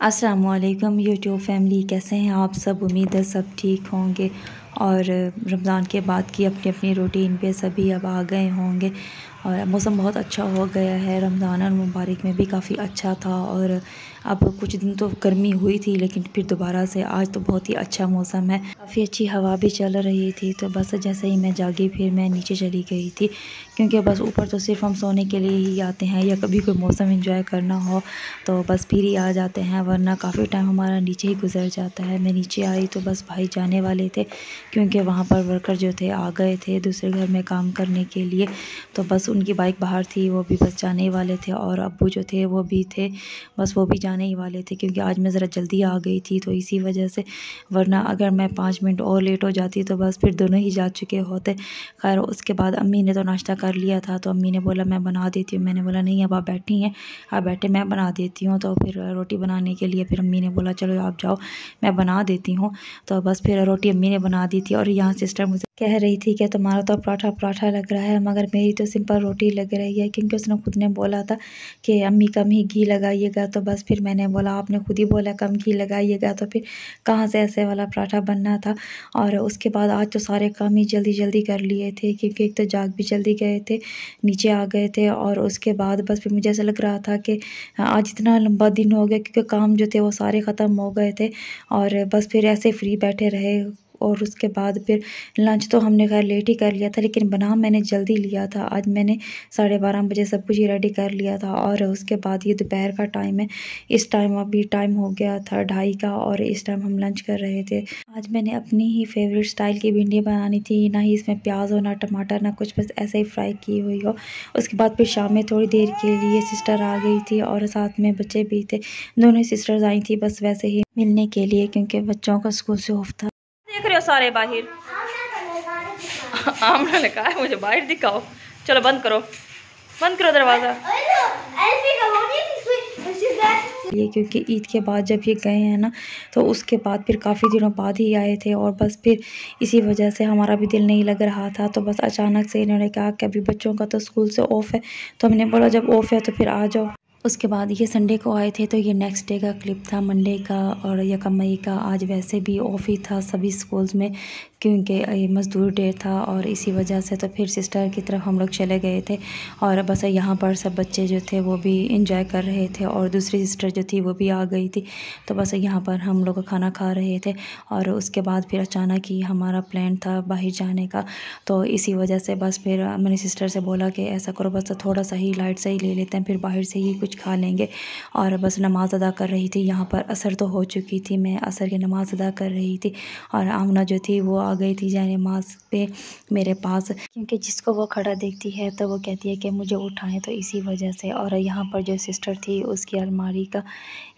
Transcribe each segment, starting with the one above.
अस्सलाम वालेकुम YouTube family, कैसे हैं आप सब? उम्मीद है सब ठीक होंगे। और रमज़ान के बाद की अपनी अपनी रूटीन पे सभी अब आ गए होंगे। और मौसम बहुत अच्छा हो गया है, रमज़ान और मुबारक में भी काफ़ी अच्छा था। और अब कुछ दिन तो गर्मी हुई थी, लेकिन फिर दोबारा से आज तो बहुत ही अच्छा मौसम है। काफ़ी अच्छी हवा भी चल रही थी तो बस जैसे ही मैं जागी, फिर मैं नीचे चली गई थी। क्योंकि बस ऊपर तो सिर्फ़ हम सोने के लिए ही आते हैं, या कभी कोई मौसम इंजॉय करना हो तो बस फिर ही आ जाते हैं, वरना काफ़ी टाइम हमारा नीचे ही गुजर जाता है। मैं नीचे आई तो बस भाई जाने वाले थे, क्योंकि वहाँ पर वर्कर जो थे, आ गए थे दूसरे घर में काम करने के लिए। तो बस उनकी बाइक बाहर थी, वो भी बस जाने वाले थे, और अबू जो थे, वो भी थे, बस वो भी जाने ही वाले थे क्योंकि आज मैं ज़रा जल्दी आ गई थी तो इसी वजह से। वरना अगर मैं पाँच मिनट और लेट हो जाती तो बस फिर दोनों ही जा चुके होते। खैर, उसके बाद अम्मी ने तो नाश्ता कर लिया था तो अम्मी ने बोला, मैं बना देती हूँ। मैंने बोला, नहीं, अब आप बैठी हैं। आप बैठे, मैं बना देती हूँ। तो फिर रोटी बनाने के लिए फिर अम्मी ने बोला, चलो, आप जाओ, मैं बना देती हूँ। तो बस फिर रोटी अम्मी ने बना दी थी और यहाँ सिस्टर मुझे कह रही थी कि, तुम्हारा तो पराठा पराठा लग रहा है, मगर मेरी तो सिंपल रोटी लग रही है। क्योंकि उसने खुद ने बोला था कि, अम्मी कम ही घी लगाइएगा। तो बस फिर मैंने बोला, आपने खुद ही बोला कम घी लगाइएगा। तो फिर कहाँ से ऐसे वाला पराठा बनना था? और उसके बाद आज तो सारे काम ही जल्दी जल्दी कर लिए थे, क्योंकि एक तो जाग भी जल्दी गए थे, नीचे आ गए थे और उसके बाद बस फिर मुझे ऐसा लग रहा था कि आज इतना लंबा दिन हो गया, क्योंकि काम जो थे वो सारे ख़त्म हो गए थे। और बस फिर ऐसे फ्री बैठे रहे और उसके बाद फिर लंच तो हमने खैर लेट ही कर लिया था, लेकिन बना मैंने जल्दी लिया था। आज मैंने साढ़े बारह बजे सब कुछ ही रेडी कर लिया था और उसके बाद ये दोपहर का टाइम है। इस टाइम अभी टाइम हो गया था ढाई का और इस टाइम हम लंच कर रहे थे। आज मैंने अपनी ही फेवरेट स्टाइल की भिंडी बनानी थी, ना ही इसमें प्याज हो, ना टमाटर, ना कुछ, बस ऐसे ही फ्राई की हुई हो। उसके बाद फिर शाम में थोड़ी देर के लिए सिस्टर आ गई थी और साथ में बच्चे भी थे। दोनों सिस्टर्स आई थी, बस वैसे ही मिलने के लिए, क्योंकि बच्चों का स्कूल से ऑफ़ था। देख रहे हो सारे बाहर? आमना ने कहा है मुझे बाहर दिखाओ। चलो बंद करो। बंद करो दरवाज़ा। ये क्योंकि ईद के बाद जब ये गए हैं ना तो उसके बाद फिर काफ़ी दिनों बाद ही आए थे और बस फिर इसी वजह से हमारा भी दिल नहीं लग रहा था। तो बस अचानक से इन्होंने कहा कि अभी बच्चों का तो स्कूल से ऑफ़ है तो हमने बोला जब ऑफ़ है तो फिर आ जाओ। उसके बाद ये संडे को आए थे तो ये नेक्स्ट डे का क्लिप था मंडे का और यकम मई का। आज वैसे भी ऑफ़ ही था सभी स्कूल्स में, क्योंकि ये मज़दूर डे था और इसी वजह से तो फिर सिस्टर की तरफ़ हम लोग चले गए थे। और बस यहाँ पर सब बच्चे जो थे, वो भी इंजॉय कर रहे थे और दूसरी सिस्टर जो थी, वो भी आ गई थी। तो बस यहाँ पर हम लोग खाना खा रहे थे और उसके बाद फिर अचानक ही हमारा प्लान था बाहर जाने का। तो इसी वजह से बस फिर मैंने सिस्टर से बोला कि ऐसा करो, बस थोड़ा सा ही लाइट से ही ले लेते हैं, फिर बाहर से ही कुछ खा लेंगे। और बस नमाज़ अदा कर रही थी। यहाँ पर असर तो हो चुकी थी। मैं असर की नमाज़ अदा कर रही थी। और आमना जो थी, वो आ गई थी जाने नमाज़ पे मेरे पास। क्योंकि जिसको वो खड़ा देखती है तो वो कहती है कि मुझे उठाएँ तो इसी वजह से। और यहाँ पर जो सिस्टर थी, उसकी अलमारी का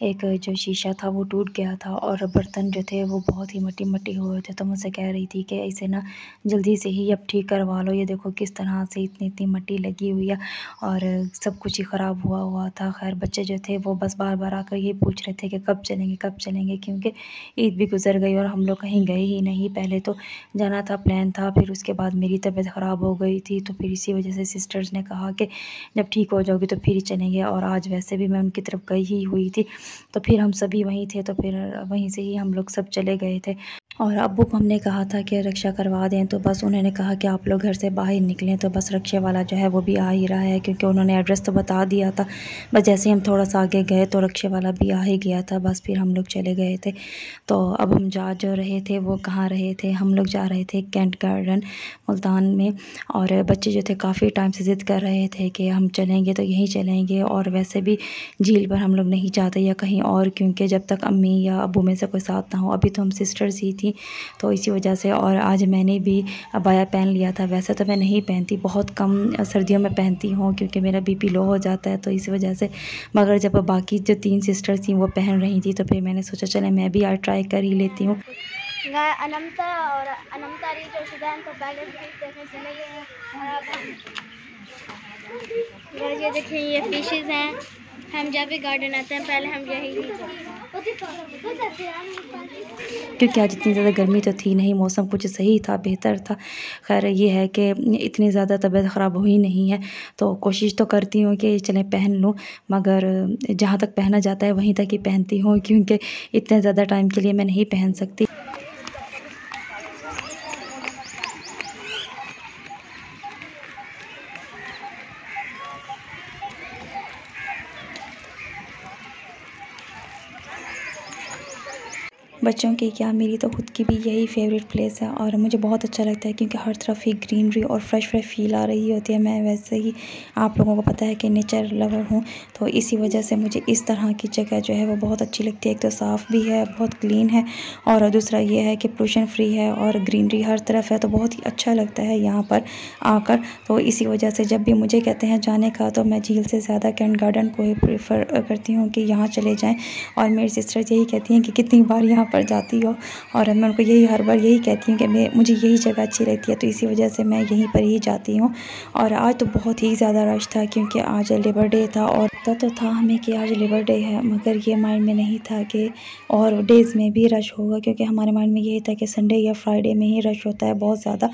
एक जो शीशा था, वो टूट गया था। और बर्तन जो थे, वो बहुत ही मट्टी मट्टी हुए थे। तो मुझसे कह रही थी कि इसे ना जल्दी से ही अब ठीक करवा लो। ये देखो किस तरह से इतनी इतनी मट्टी लगी हुई है। और सब कुछ ही ख़राब हुआ हुआ था। खैर, बच्चे जो थे, वो बस बार बार आकर ये पूछ रहे थे कि कब चलेंगे कब चलेंगे, क्योंकि ईद भी गुजर गई और हम लोग कहीं गए ही नहीं। पहले तो जाना था, प्लान था, फिर उसके बाद मेरी तबीयत ख़राब हो गई थी तो फिर इसी वजह से सिस्टर्स ने कहा कि जब ठीक हो जाओगी तो फिर ही चलेंगे और आज वैसे भी मैं उनकी तरफ़ गई ही हुई थी तो फिर हम सभी वहीं थे तो फिर वहीं से ही हम लोग सब चले गए थे। और अबू को हमने कहा था कि रक्षा करवा दें तो बस उन्होंने कहा कि आप लोग घर से बाहर निकलें तो बस रक्षा वाला जो है वो भी आ ही रहा है, क्योंकि उन्होंने एड्रेस तो बता दिया था। बस जैसे ही हम थोड़ा सा आगे गए तो रक्षा वाला भी आ ही गया था, बस फिर हम लोग चले गए थे। तो अब हम जा जो रहे थे, वो कहाँ रहे थे? हम लोग जा रहे थे कैंट गार्डन, मुल्तान में। और बच्चे जो थे, काफ़ी टाइम से ज़िद कर रहे थे कि हम चलेंगे तो यहीं चलेंगे। और वैसे भी झील पर हम लोग नहीं जाते या कहीं और, क्योंकि जब तक अम्मी या अबू में से कोई साथ ना हो, अभी तो हम सिस्टर्स ही थी। तो इसी वजह से और आज मैंने भी अबाया पहन लिया था। वैसे तो मैं नहीं पहनती, बहुत कम सर्दियों में पहनती हूँ क्योंकि मेरा बीपी लो हो जाता है तो इस वजह से मगर जब बाकी जो तीन सिस्टर्स थी वो पहन रही थी तो फिर मैंने सोचा, चले, मैं भी आज ट्राई कर ही लेती हूँ। और तो पहले हैं ये देखें, ये फिशेज़ हैं। हम जब भी गार्डन आते हैं, पहले हम यही क्योंकि आज इतनी ज़्यादा गर्मी तो थी नहीं, मौसम कुछ सही था, बेहतर था। खैर, ये है कि इतनी ज़्यादा तबीयत ख़राब हुई नहीं है तो कोशिश तो करती हूँ कि चलें पहन लूँ, मगर जहाँ तक पहना जाता है, वहीं तक ही पहनती हूँ, क्योंकि इतने ज़्यादा टाइम के लिए मैं नहीं पहन सकती। बच्चों की, क्या मेरी तो खुद की भी यही फेवरेट प्लेस है और मुझे बहुत अच्छा लगता है क्योंकि हर तरफ़ ही ग्रीनरी और फ्रेश फ्रेश फील आ रही होती है। मैं वैसे ही आप लोगों को पता है कि नेचर लवर हूँ तो इसी वजह से मुझे इस तरह की जगह जो है वो बहुत अच्छी लगती है। एक तो साफ़ भी है, बहुत क्लीन है और दूसरा ये है कि पोल्यूशन फ्री है और ग्रीनरी हर तरफ़ है तो बहुत ही अच्छा लगता है यहाँ पर आकर। तो इसी वजह से जब भी मुझे कहते हैं जाने का तो मैं झील से ज़्यादा कैंट गार्डन को ही प्रेफर करती हूँ कि यहाँ चले जाएँ और मेरी सिस्टर यही कहती हैं कि कितनी बार यहाँ पर जाती हो। और मैं उनको यही हर बार यही कहती हूँ कि मैं, मुझे यही जगह अच्छी लगती है तो इसी वजह से मैं यहीं पर ही जाती हूँ। और आज तो बहुत ही ज़्यादा रश था, क्योंकि आज लेबर डे था और पता तो था हमें कि आज लेबर डे है, मगर ये माइंड में नहीं था कि और डेज़ में भी रश होगा, क्योंकि हमारे माइंड में यही था कि संडे या फ्राइडे में ही रश होता है बहुत ज़्यादा।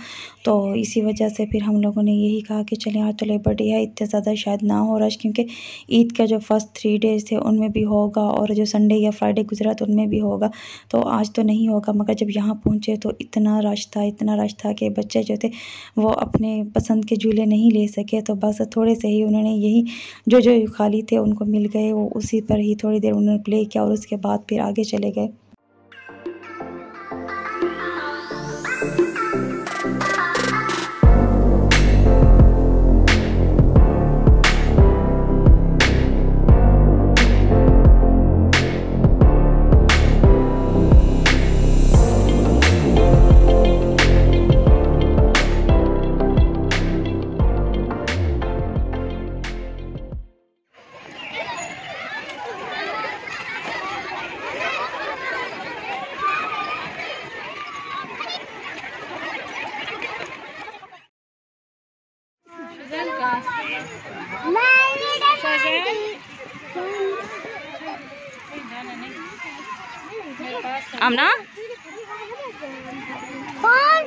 तो इसी वजह से फिर हम लोगों ने यही कहा कि चलें, आज तो लेबर डे है, इतने ज़्यादा शायद ना हो रश क्योंकि ईद का जो फ़र्स्ट थ्री डेज़ थे, उनमें भी होगा और जो संडे या फ्राइडे गुजरा तो उनमें भी होगा। तो आज तो नहीं होगा, मगर जब यहाँ पहुँचे तो इतना रश था, इतना रश था कि बच्चे जो थे वो अपने पसंद के झूले नहीं ले सके। तो बस थोड़े से ही उन्होंने यही जो जो खाली थे उनको मिल गए, वो उसी पर ही थोड़ी देर उन्होंने प्ले किया और उसके बाद फिर आगे चले गए।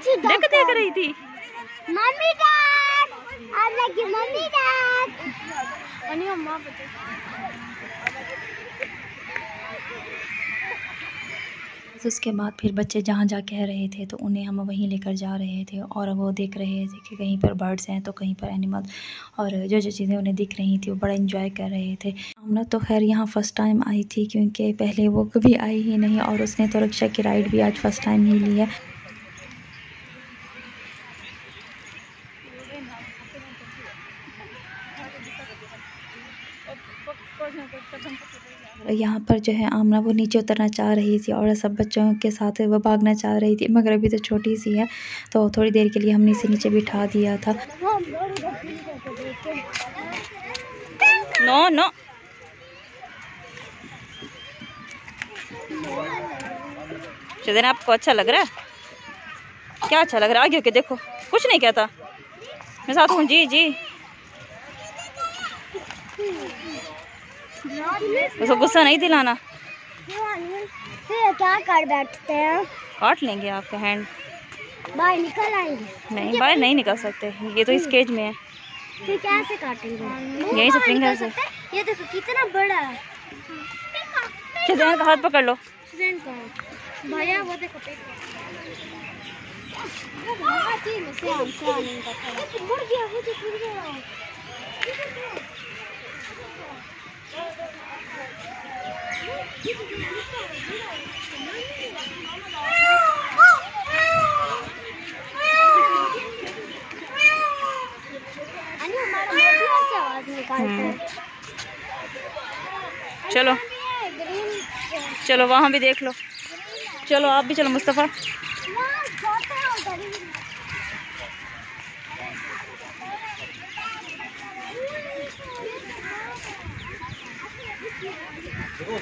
सी देख देख रही थी। मम्मी डैड आज लगी मम्मी डैड। तो उसके बाद फिर बच्चे जहाँ जा कह रहे थे तो उन्हें हम वहीं लेकर जा रहे थे और वो देख रहे थे कि कहीं पर बर्ड्स हैं तो कहीं पर एनिमल और जो जो चीज़ें उन्हें दिख रही थी, वो बड़ा इन्जॉय कर रहे थे। आमना तो खैर यहाँ फ़र्स्ट टाइम आई थी, क्योंकि पहले वो कभी आई ही नहीं और उसने तो रक्षा की राइड भी आज फ़र्स्ट टाइम ही ली है। यहाँ पर जो है आमना वो नीचे उतरना चाह रही थी और सब बच्चों के साथ वो भागना चाह रही थी, मगर अभी तो छोटी सी है तो थोड़ी देर के लिए हमने इसे नीचे बिठा दिया था। No no. चेतन, आपको अच्छा लग रहा है? क्या अच्छा लग रहा है? आगे होके देखो। कुछ नहीं कहता। मैं साथ हूँ। जी जी। उसको गुस्सा नहीं दिलाना? फिर क्या कर बैठते हैं? काट लेंगे आपका हैंड बाहर निकल आएँगे। नहीं बाहर नहीं निकल सकते। ये तो स्केज में है। फिर कैसे काटेंगे? यहीं से फिंगर से। ये देखो कितना बड़ा है। चेतन का हाथ पकड़ लो। स्टूडेंट का। भैया वो देखो पेट वो बहुत ही से हम से आने का मुड़ गया वो तो मुड़ गया अनि हमारा मोदी ऐसे आवाज़ निकालते हैं चलो चलो वहाँ भी देख लो। चलो आप भी चलो मुस्तफ़ा वहाँ छोटे हैं उधर ही।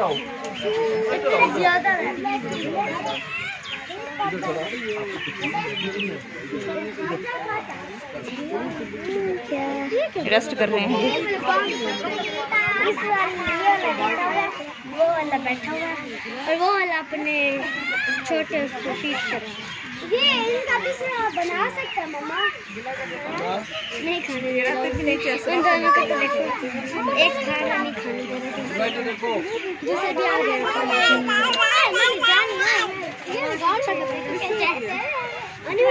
ज़्यादा रेस्ट कर रहे हैं। इस वाला वो वाला बैठा हुआ है और वो वाला अपने छोटे उसको फ़ीड कर। रहा है ये इनका भी बना सकता मम्मा। नहीं खाने दे रहा उन दोनों का तो एक खा रहा नहीं खाने दे रहा। दूसरा भी आ गया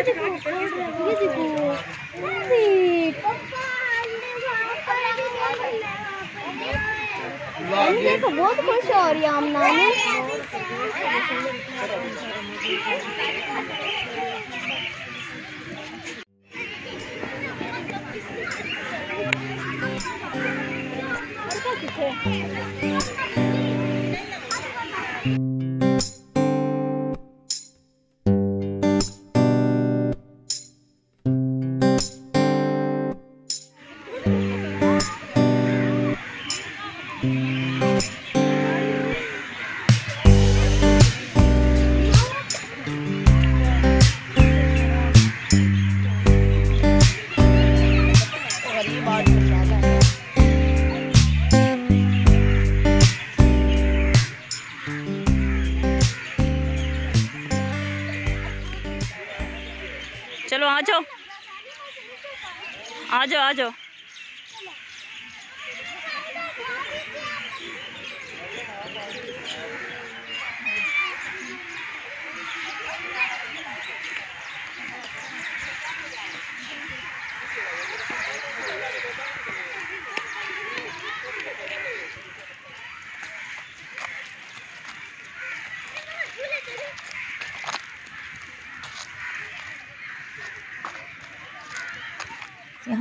देखो देखो। बहुत खुश हो रही है आमना। ने चलो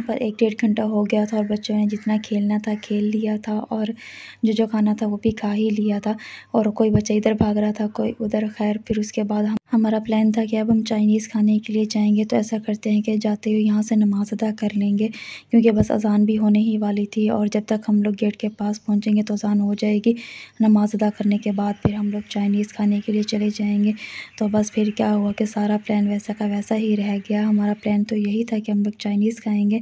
पर एक डेढ़ घंटा हो गया था और बच्चों ने जितना खेलना था, खेल लिया था और जो जो खाना था वो भी खा ही लिया था। और कोई बच्चा इधर भाग रहा था, कोई उधर, खैर, फिर उसके बाद हम हमारा प्लान था कि अब हम चाइनीज़ खाने के लिए जाएँगे तो ऐसा करते हैं कि जाते हुए यहाँ से नमाज़ अदा कर लेंगे, क्योंकि बस अजान भी होने ही वाली थी और जब तक हम लोग गेट के पास पहुँचेंगे तो अजान हो जाएगी। नमाज़ अदा करने के बाद फिर हम लोग चाइनीज़ खाने के लिए चले जाएँगे। तो बस फिर क्या हुआ कि सारा प्लान वैसा का वैसा ही रह गया। हमारा प्लान तो यही था कि हम लोग चाइनीज़ खाएँगे,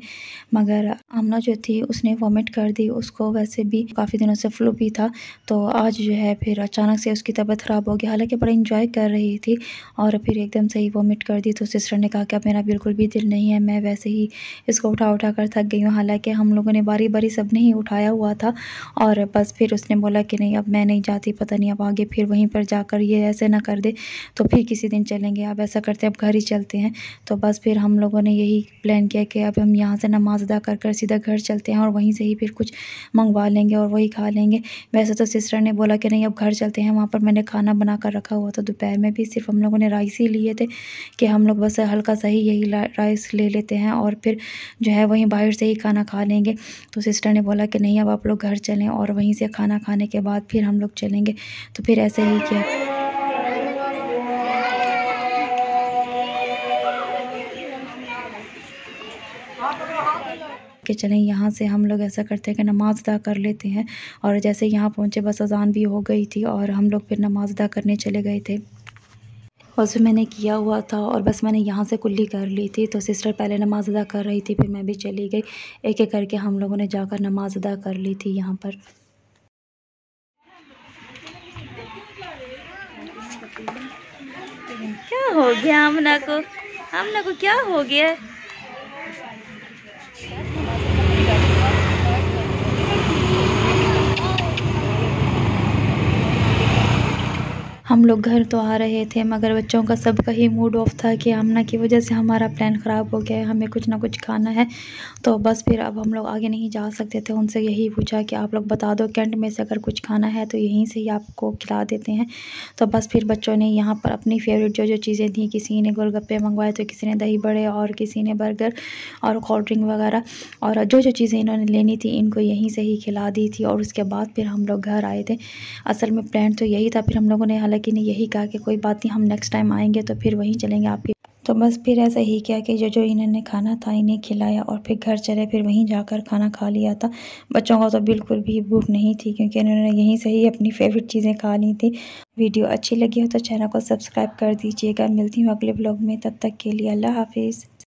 मगर आमना जो थी उसने वॉमिट कर दी, उसको वैसे भी काफ़ी दिनों से फ्लू भी था। तो आज जो है फिर अचानक से उसकी तबीयत ख़राब हो गई। हालाँकि बड़ा इंजॉय कर रही थी और फिर एकदम से ही वॉमिट कर दी। तो सिस्टर ने कहा कि अब मेरा बिल्कुल भी दिल नहीं है, मैं वैसे ही इसको उठा उठा कर थक गई हूँ। हालाँकि हम लोगों ने बारी बारी सबने ही उठाया हुआ था और बस फिर उसने बोला कि नहीं, अब मैं नहीं जाती, पता नहीं, अब आगे फिर वहीं पर जाकर ये ऐसे ना कर दे तो फिर किसी दिन चलेंगे। अब ऐसा करते अब घर ही चलते हैं। तो बस फिर हम लोगों ने यही प्लान किया कि अब हम यहाँ से नमाज़ अदा कर कर सीधा घर चलते हैं और वहीं से ही फिर कुछ मंगवा लेंगे और वही खा लेंगे। वैसे तो सिस्टर ने बोला कि नहीं, अब घर चलते हैं, वहाँ पर मैंने खाना बना कर रखा हुआ था, दोपहर में भी सिर्फ़ हम लोगों ने राइस ही लिए थे कि हम लोग बस हल्का सा ही यही राइस ले लेते हैं और फिर जो है वहीं बाहर से ही खाना खा लेंगे। तो सिस्टर ने बोला कि नहीं, अब आप लोग घर चलें और वहीं से खाना खाने के बाद फिर हम लोग चलेंगे। तो फिर ऐसे ही किया। कि चलें यहाँ से हम लोग ऐसा करते हैं कि नमाज़ अदा कर लेते हैं। और जैसे यहाँ पहुँचे, बस अजान भी हो गई थी और हम लोग फिर नमाज़ अदा करने चले गए थे। वैसे मैंने किया हुआ था और बस मैंने यहाँ से कुल्ली कर ली थी। तो सिस्टर पहले नमाज़ अदा कर रही थी, फिर मैं भी चली गई। एक एक करके हम लोगों ने जाकर नमाज़ अदा कर ली थी यहाँ पर। क्या हो गया? आमना को आमना को क्या हो गया? हम लोग घर तो आ रहे थे, मगर बच्चों का सबका ही मूड ऑफ़ था कि आमना की वजह से हमारा प्लान ख़राब हो गया है, हमें कुछ ना कुछ खाना है। तो बस फिर अब हम लोग आगे नहीं जा सकते थे। उनसे यही पूछा कि आप लोग बता दो, कैंट में से अगर कुछ खाना है तो यहीं से ही आपको खिला देते हैं। तो बस फिर बच्चों ने यहाँ पर अपनी फेवरेट जो जो चीज़ें थी, किसी ने गोलगप्पे मंगवाए तो किसी ने दही बड़े और किसी ने बर्गर और कोल्ड ड्रिंक वगैरह। और जो जो चीज़ें इन्होंने लेनी थी, इनको यहीं से ही खिला दी थी और उसके बाद फिर हम लोग घर आए थे। असल में प्लान तो यही था, फिर हम लोगों ने हालाँकि ने यही कहा कि कोई बात नहीं, हम नेक्स्ट टाइम आएँगे तो फिर वहीं चलेंगे आपके। तो बस फिर ऐसा ही किया कि जो जो इन्होंने खाना था, इन्हें खिलाया और फिर घर चले, फिर वहीं जाकर खाना खा लिया था। बच्चों को तो बिल्कुल भी भूख नहीं थी, क्योंकि इन्होंने यहीं से ही अपनी फेवरेट चीज़ें खा ली थी। वीडियो अच्छी लगी हो तो चैनल को सब्सक्राइब कर दीजिएगा। मिलती हूँ अगले ब्लॉग में, तब तक के लिए अल्लाह हाफिज़।